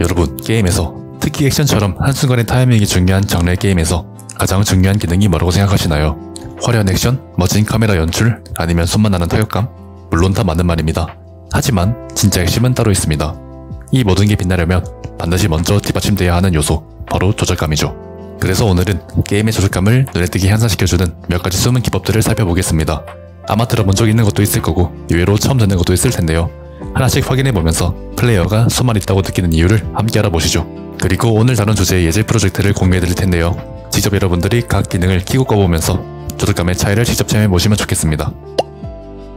여러분, 게임에서 특히 액션처럼 한순간의 타이밍이 중요한 장르의 게임에서 가장 중요한 기능이 뭐라고 생각하시나요? 화려한 액션, 멋진 카메라 연출, 아니면 손만 나는 타격감? 물론 다 맞는 말입니다. 하지만 진짜 핵심은 따로 있습니다. 이 모든 게 빛나려면 반드시 먼저 뒷받침돼야 하는 요소, 바로 조작감이죠. 그래서 오늘은 게임의 조작감을 눈에 띄게 향상시켜주는 몇 가지 숨은 기법들을 살펴보겠습니다. 아마 들어본 적 있는 것도 있을 거고 의외로 처음 듣는 것도 있을 텐데요. 하나씩 확인해 보면서 플레이어가 손만 있다고 느끼는 이유를 함께 알아보시죠. 그리고 오늘 다룬 주제의 예제 프로젝트를 공유해 드릴 텐데요. 직접 여러분들이 각 기능을 키고 꺼보면서 조작감의 차이를 직접 체험해 보시면 좋겠습니다.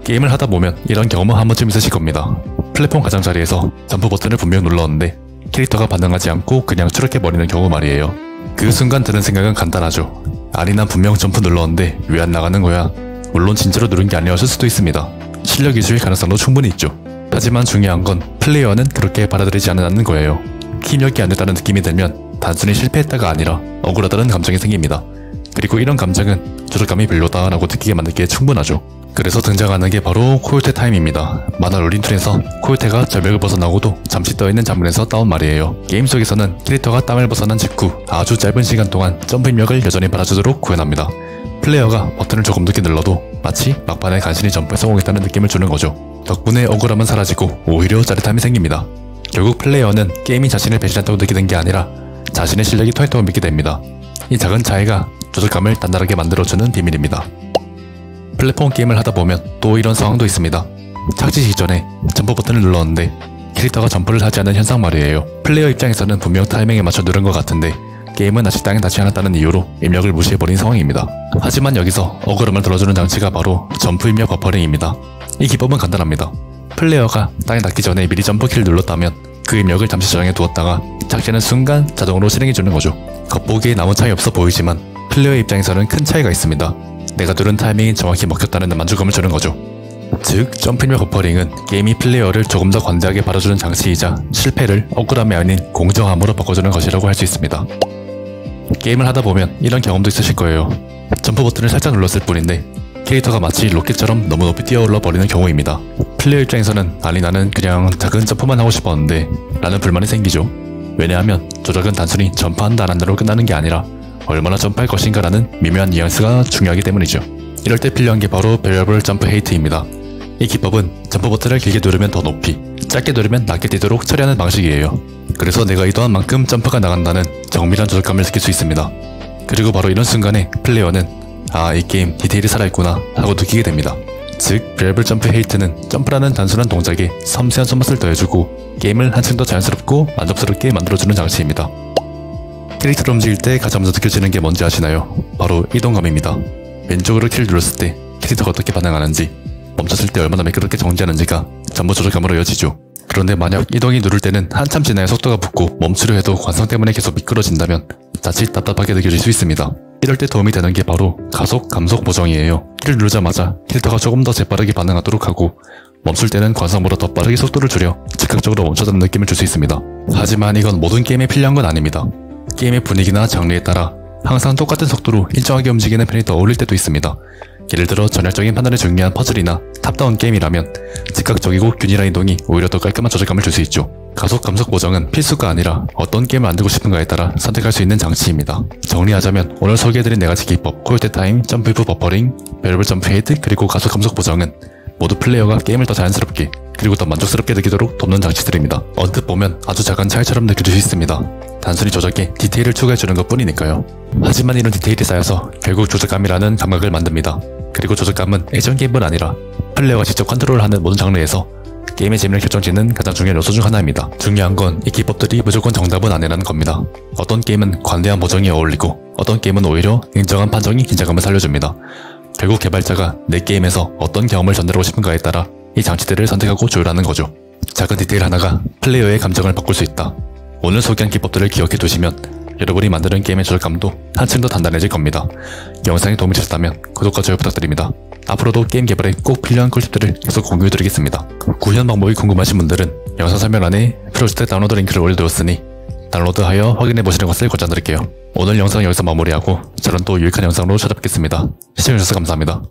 게임을 하다 보면 이런 경험은 한 번쯤 있으실 겁니다. 플랫폼 가장자리에서 점프 버튼을 분명 눌렀는데 캐릭터가 반응하지 않고 그냥 추락해버리는 경우 말이에요. 그 순간 드는 생각은 간단하죠. 아니 난 분명 점프 눌렀는데 왜 안 나가는 거야? 물론 진짜로 누른 게 아니었을 수도 있습니다. 실력 이슈일 가능성도 충분히 있죠. 하지만 중요한 건 플레이어는 그렇게 받아들이지 않는 거예요. 입력이 안 됐다는 느낌이 들면 단순히 실패했다가 아니라 억울하다는 감정이 생깁니다. 그리고 이런 감정은 조작감이 별로다 라고 느끼게 만들기에 충분하죠. 그래서 등장하는 게 바로 코요테 타임입니다. 만화 루니툰에서 코요테가 절벽을 벗어나고도 잠시 떠있는 장면에서 따온 말이에요. 게임 속에서는 캐릭터가 땅을 벗어난 직후 아주 짧은 시간 동안 점프 입력을 여전히 받아주도록 구현합니다. 플레이어가 버튼을 조금 늦게 눌러도 마치 막판에 간신히 점프에 성공했다는 느낌을 주는 거죠. 덕분에 억울함은 사라지고 오히려 짜릿함이 생깁니다. 결국 플레이어는 게임이 자신을 배신한다고 느끼는 게 아니라 자신의 실력이 통했다고 믿게 됩니다. 이 작은 차이가 조작감을 단단하게 만들어주는 비밀입니다. 플랫폼 게임을 하다 보면 또 이런 상황도 있습니다. 착지 직전에 점프 버튼을 눌렀는데 캐릭터가 점프를 하지 않는 현상 말이에요. 플레이어 입장에서는 분명 타이밍에 맞춰 누른 것 같은데 게임은 아직 땅에 닿지 않았다는 이유로 입력을 무시해버린 상황입니다. 하지만 여기서 억울함을 덜어주는 장치가 바로 점프 입력 버퍼링입니다. 이 기법은 간단합니다. 플레이어가 땅에 닿기 전에 미리 점프키를 눌렀다면 그 입력을 잠시 저장해 두었다가 착지하는 순간 자동으로 실행해 주는 거죠. 겉보기에 아무 차이 없어 보이지만 플레이어 입장에서는 큰 차이가 있습니다. 내가 누른 타이밍이 정확히 먹혔다는 만족감을 주는 거죠. 즉, 점프입력 버퍼링은 게임이 플레이어를 조금 더 관대하게 봐주는 장치이자 실패를 억울함이 아닌 공정함으로 바꿔주는 것이라고 할 수 있습니다. 게임을 하다 보면 이런 경험도 있으실 거예요. 점프 버튼을 살짝 눌렀을 뿐인데 캐릭터가 마치 로켓처럼 너무 높이 뛰어올라 버리는 경우입니다. 플레이어 입장에서는 아니 나는 그냥 작은 점프만 하고 싶었는데 라는 불만이 생기죠. 왜냐하면 조작은 단순히 점프한다 안 한다로 끝나는 게 아니라 얼마나 점프할 것인가 라는 미묘한 뉘앙스가 중요하기 때문이죠. 이럴 때 필요한 게 바로 variable jump height입니다. 이 기법은 점프 버튼을 길게 누르면 더 높이, 짧게 누르면 낮게 뛰도록 처리하는 방식이에요. 그래서 내가 의도한 만큼 점프가 나간다는 정밀한 조작감을 느낄 수 있습니다. 그리고 바로 이런 순간에 플레이어는 아, 이 게임 디테일이 살아있구나 하고 느끼게 됩니다. 즉, variable jump height는 점프라는 단순한 동작에 섬세한 손맛을 더해주고 게임을 한층 더 자연스럽고 만족스럽게 만들어주는 장치입니다. 캐릭터를 움직일 때 가장 먼저 느껴지는 게 뭔지 아시나요? 바로 이동감입니다. 왼쪽으로 키를 눌렀을 때 캐릭터가 어떻게 반응하는지 멈췄을 때 얼마나 매끄럽게 정지하는지가 전부 조절감으로 이어지죠. 그런데 만약 이동이 누를 때는 한참 지나야 속도가 붙고 멈추려 해도 관성 때문에 계속 미끄러진다면 자칫 답답하게 느껴질 수 있습니다. 이럴 때 도움이 되는 게 바로 가속, 감속 보정이에요. 키를 누르자마자 캐릭터가 조금 더 재빠르게 반응하도록 하고 멈출 때는 관성보다 더 빠르게 속도를 줄여 즉각적으로 멈춰드는 느낌을 줄 수 있습니다. 하지만 이건 모든 게임에 필요한 건 아닙니다. 게임의 분위기나 장르에 따라 항상 똑같은 속도로 일정하게 움직이는 편이 더 어울릴 때도 있습니다. 예를 들어 전략적인 판단이 중요한 퍼즐이나 탑다운 게임이라면 즉각적이고 균일한 이동이 오히려 더 깔끔한 조작감을 줄 수 있죠. 가속 감속 보정은 필수가 아니라 어떤 게임을 만들고 싶은가에 따라 선택할 수 있는 장치입니다. 정리하자면 오늘 소개해드린 네가지 기법 코요테 타임, 점프 입력 버퍼링, variable jump height 그리고 가속 감속 보정은 모두 플레이어가 게임을 더 자연스럽게 그리고 더 만족스럽게 느끼도록 돕는 장치들입니다. 언뜻 보면 아주 작은 차이처럼 느껴질 수 있습니다. 단순히 조작에 디테일을 추가해주는 것 뿐이니까요. 하지만 이런 디테일이 쌓여서 결국 조작감이라는 감각을 만듭니다. 그리고 조작감은 액션 게임뿐 아니라 플레이어가 직접 컨트롤하는 모든 장르에서 게임의 재미를 결정짓는 가장 중요한 요소 중 하나입니다. 중요한 건 이 기법들이 무조건 정답은 아니라는 겁니다. 어떤 게임은 관대한 보정이 어울리고 어떤 게임은 오히려 냉정한 판정이 긴장감을 살려줍니다. 결국 개발자가 내 게임에서 어떤 경험을 전달하고 싶은가에 따라 이 장치들을 선택하고 조율하는 거죠. 작은 디테일 하나가 플레이어의 감정을 바꿀 수 있다. 오늘 소개한 기법들을 기억해 두시면 여러분이 만드는 게임의 조절감도 한층 더 단단해질 겁니다. 영상이 도움이 되셨다면 구독과 좋아요 부탁드립니다. 앞으로도 게임 개발에 꼭 필요한 꿀팁들을 계속 공유해드리겠습니다. 구현 방법이 궁금하신 분들은 영상 설명란에 프로젝트 다운로드 링크를 올려두었으니 다운로드하여 확인해보시는 것을 권장드릴게요. 오늘 영상 여기서 마무리하고 저는 또 유익한 영상으로 찾아뵙겠습니다. 시청해주셔서 감사합니다.